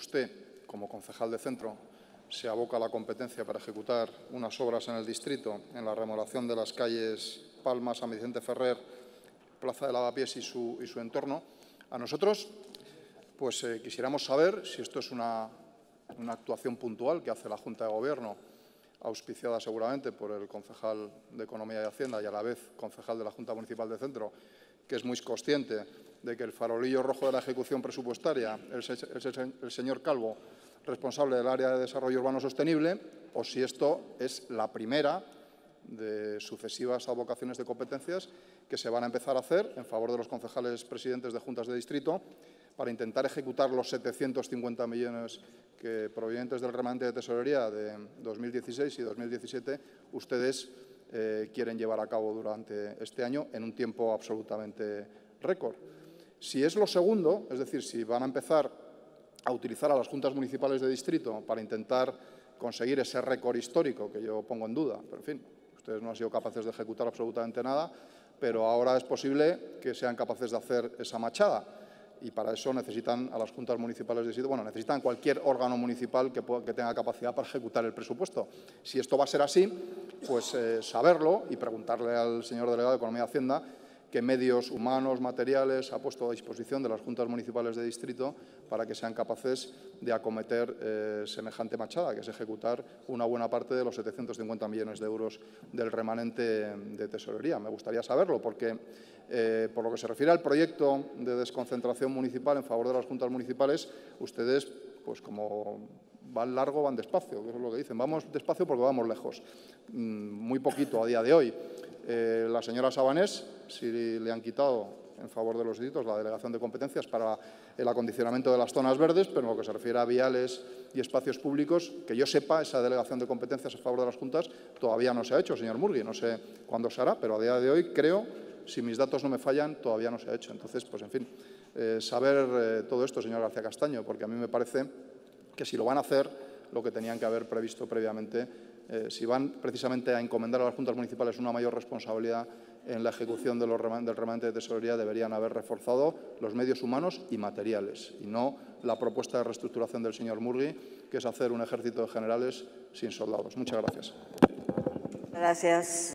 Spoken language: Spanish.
usted, como concejal de centro, se aboca a la competencia para ejecutar unas obras en el distrito en la remodelación de las calles Palma, San Vicente Ferrer, Plaza de Lavapiés y su, y su entorno. A nosotros, pues eh, quisiéramos saber si esto es una, una actuación puntual que hace la Junta de Gobierno, auspiciada seguramente por el concejal de Economía y Hacienda y a la vez concejal de la Junta Municipal de Centro, que es muy consciente de que el farolillo rojo de la ejecución presupuestaria es el señor Calvo, responsable del área de desarrollo urbano sostenible, o si esto es la primera de sucesivas abocaciones de competencias que se van a empezar a hacer en favor de los concejales presidentes de juntas de distrito para intentar ejecutar los 750 millones que provenientes del remanente de tesorería de 2016 y 2017 ustedes eh, quieren llevar a cabo durante este año en un tiempo absolutamente récord. Si es lo segundo, es decir, si van a empezar a utilizar a las juntas municipales de distrito para intentar conseguir ese récord histórico que yo pongo en duda, pero en fin, ustedes no han sido capaces de ejecutar absolutamente nada, pero ahora es posible que sean capaces de hacer esa machada y para eso necesitan a las juntas municipales de distrito, bueno, necesitan cualquier órgano municipal que, tenga capacidad para ejecutar el presupuesto. Si esto va a ser así, pues eh, saberlo y preguntarle al señor delegado de Economía y Hacienda qué medios humanos, materiales ha puesto a disposición de las juntas municipales de distrito para que sean capaces de acometer eh, semejante machada, que es ejecutar una buena parte de los 750 millones de euros del remanente de tesorería. Me gustaría saberlo porque, eh, por lo que se refiere al proyecto de desconcentración municipal en favor de las juntas municipales, ustedes, pues como van largo, van despacio, que es lo que dicen. Vamos despacio porque vamos lejos. Mm, muy poquito a día de hoy. Eh, la señora Sabanés, si le han quitado en favor de los distritos la delegación de competencias para el acondicionamiento de las zonas verdes, pero en lo que se refiere a viales y espacios públicos, que yo sepa, esa delegación de competencias a favor de las juntas todavía no se ha hecho, señor Murgui. No sé cuándo se hará, pero a día de hoy creo, si mis datos no me fallan, todavía no se ha hecho. Entonces, pues en fin, eh, saber eh, todo esto, señor García Castaño, porque a mí me parece que si lo van a hacer, lo que tenían que haber previsto previamente, eh, si van precisamente a encomendar a las juntas municipales una mayor responsabilidad en la ejecución de los del remanente de tesorería, deberían haber reforzado los medios humanos y materiales, y no la propuesta de reestructuración del señor Murgui, que es hacer un ejército de generales sin soldados. Muchas gracias. Gracias.